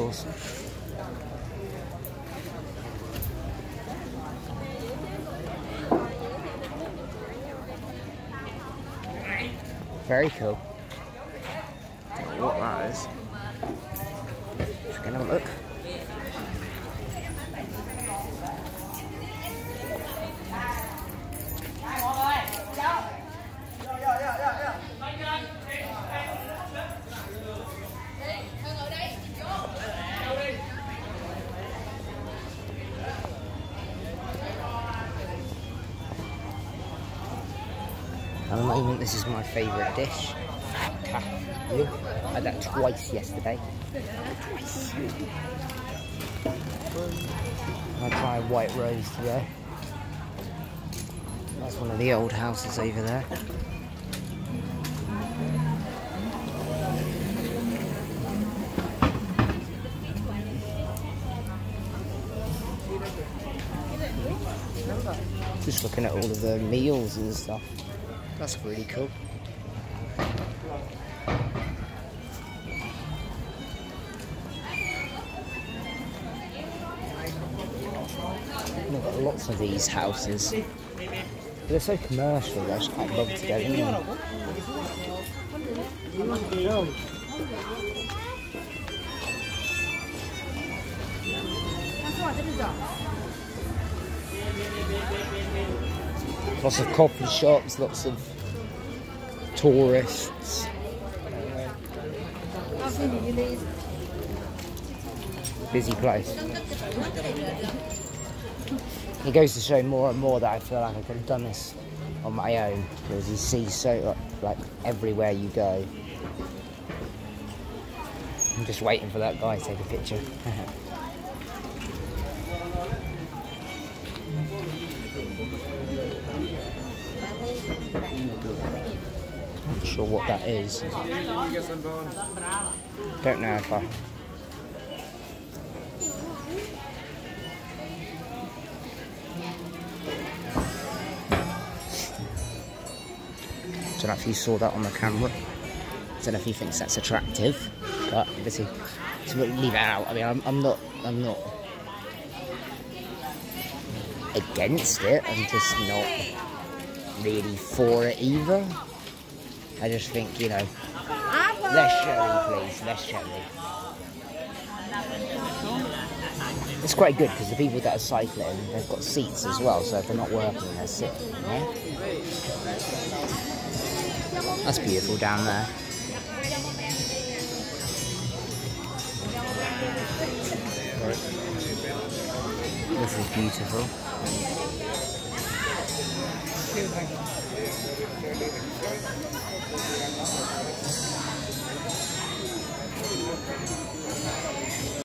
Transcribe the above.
course. Very cool. What that is. Just gonna look. At the moment, this is my favourite dish. Fatah. I had that twice yesterday. Twice. I tried white rose today. That's one of the old houses over there. Just looking at all of the meals and stuff. That's really cool. They've got lots of these houses. They're so commercial, I just can't bother to go in. Lots of coffee shops, lots of tourists. Busy place. It goes to show more and more that I feel like I could have done this on my own because you see so like everywhere you go. I'm just waiting for that guy to take a picture. Not sure what that is. Don't know if I. Don't know if you saw that on the camera. Don't know if he thinks that's attractive, but obviously, to leave it out. I mean, I'm, I'm not, I'm not against it. I'm just not really for it either. I just think, you know, less cherry, please, less cherry. It's quite good because the people that are cycling, they've got seats as well, so if they're not working, they're sitting, you? That's beautiful down there. This is beautiful. Thank you.